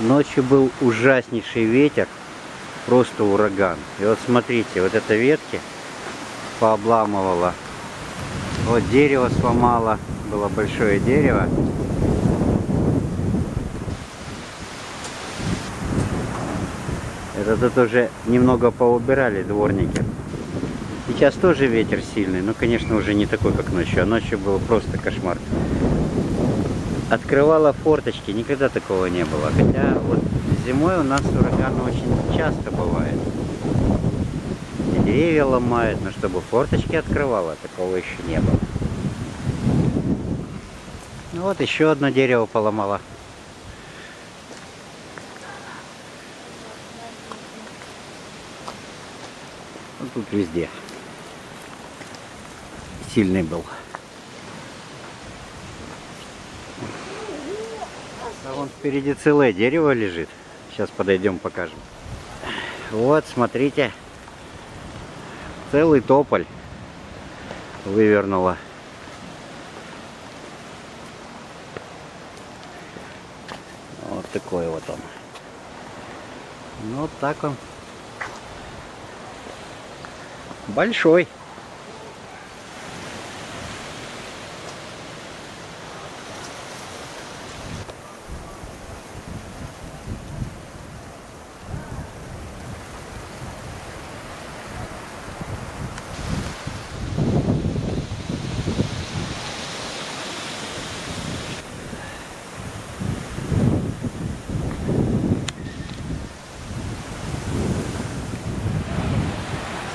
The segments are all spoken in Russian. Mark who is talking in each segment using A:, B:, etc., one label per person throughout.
A: Ночью был ужаснейший ветер, просто ураган. И вот смотрите, вот это ветки пообламывало. Вот дерево сломало, было большое дерево. Это тут уже немного поубирали дворники. Сейчас тоже ветер сильный, но, конечно, уже не такой, как ночью. А ночью был просто кошмар. Открывала форточки, никогда такого не было. Хотя вот зимой у нас ураганы очень часто бывает. И деревья ломают, но чтобы форточки открывала, такого еще не было. Ну вот еще одно дерево поломало. Ну, тут везде. Сильный был. А вон впереди целое дерево лежит. Сейчас подойдем, покажем. Вот, смотрите. Целый тополь вывернула. Вот такой вот он. Ну, вот так он. Большой.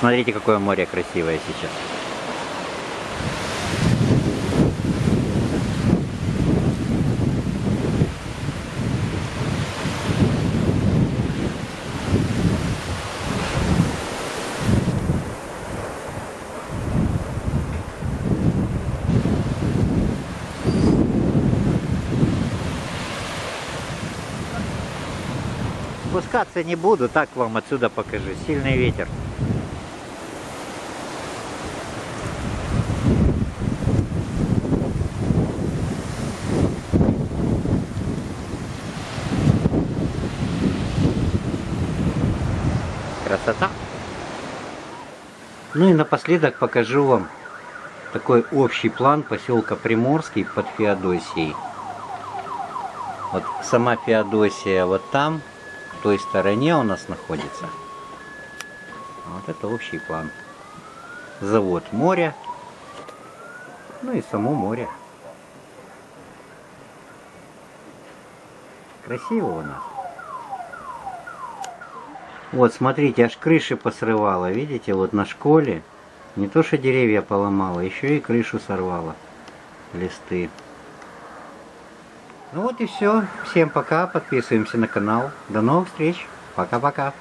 A: Смотрите, какое море красивое сейчас. Спускаться не буду, так вам отсюда покажу. Сильный ветер. Красота. Ну и напоследок покажу вам такой общий план поселка Приморский под Феодосией. Вот сама Феодосия вот там, в той стороне у нас находится. Вот это общий план. Завод моря, ну и само море. Красиво у нас. Вот, смотрите, аж крыши посрывала. Видите, вот на школе не то что деревья поломала, еще и крышу сорвала. Листы. Ну вот и все. Всем пока. Подписываемся на канал. До новых встреч. Пока-пока.